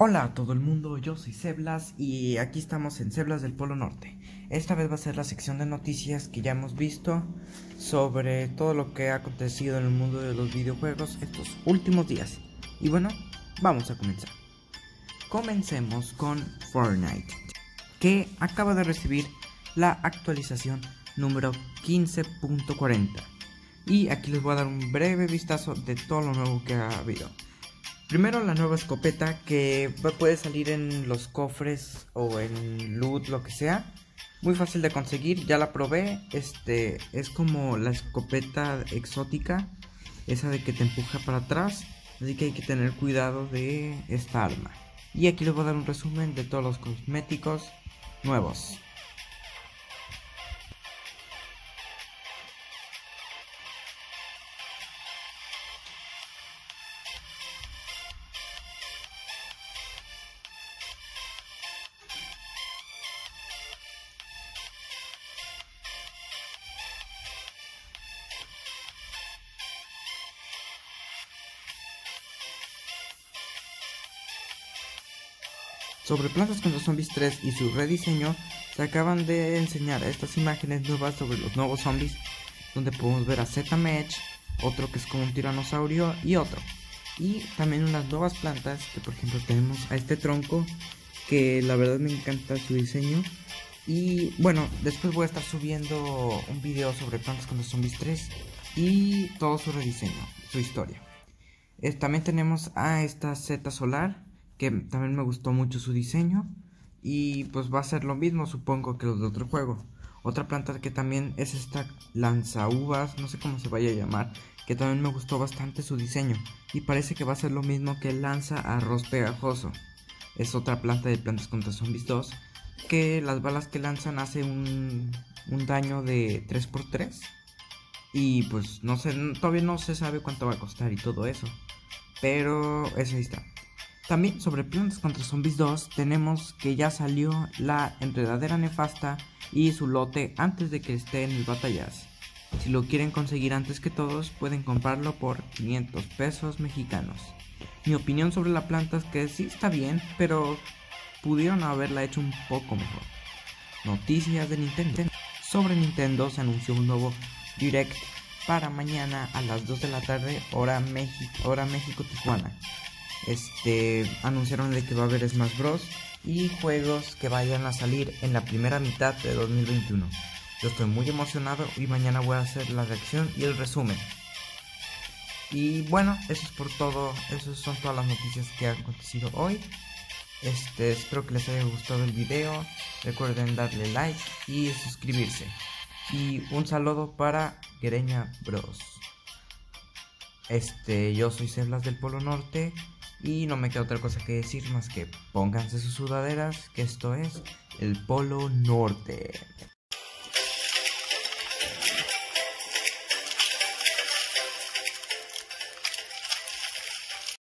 Hola a todo el mundo, yo soy Ceblas y aquí estamos en Ceblas del Polo Norte. Esta vez va a ser la sección de noticias que ya hemos visto sobre todo lo que ha acontecido en el mundo de los videojuegos estos últimos días. Y bueno, vamos a comenzar. Comencemos con Fortnite, que acaba de recibir la actualización número 15.40. Y aquí les voy a dar un breve vistazo de todo lo nuevo que ha habido. Primero la nueva escopeta que puede salir en los cofres o en loot, lo que sea. Muy fácil de conseguir, ya la probé. Este es como la escopeta exótica, esa de que te empuja para atrás. Así que hay que tener cuidado de esta arma. Y aquí les voy a dar un resumen de todos los cosméticos nuevos. Sobre Plantas contra Zombies 3 y su rediseño, se acaban de enseñar estas imágenes nuevas sobre los nuevos zombies, donde podemos ver a Z-Mech, otro que es como un tiranosaurio y otro. Y también unas nuevas plantas, que por ejemplo tenemos a este tronco, que la verdad me encanta su diseño. Y bueno, después voy a estar subiendo un video sobre Plantas contra Zombies 3 y todo su rediseño, su historia. también tenemos a esta Z solar que también me gustó mucho su diseño y pues va a ser lo mismo supongo que los de otro juego. Otra planta que también es esta lanza uvas, no sé cómo se vaya a llamar, que también me gustó bastante su diseño y parece que va a ser lo mismo que lanza arroz pegajoso. Es otra planta de plantas contra zombies 2 que las balas que lanzan hacen un, un daño de 3x3 y pues no sé, todavía no se sabe cuánto va a costar y todo eso. Pero eso ahí está. También sobre Plantas contra Zombies 2 tenemos que ya salió la enredadera nefasta y su lote antes de que esté en el batallas. Si lo quieren conseguir antes que todos pueden comprarlo por 500 pesos mexicanos. Mi opinión sobre la planta es que sí está bien, pero pudieron haberla hecho un poco mejor. Noticias de Nintendo. Sobre Nintendo se anunció un nuevo Direct para mañana a las 2 de la tarde hora México, hora México Tijuana este, anunciaron de que va a haber Smash Bros. y juegos que vayan a salir en la primera mitad de 2021. Yo estoy muy emocionado y mañana voy a hacer la reacción y el resumen. Y bueno, eso es por todo, esas son todas las noticias que han acontecido hoy. Este, espero que les haya gustado el video. Recuerden darle like y suscribirse. Y un saludo para Gereña Bros. Este, yo soy Ceblas del Polo Norte y no me queda otra cosa que decir más que pónganse sus sudaderas, que esto es el Polo Norte.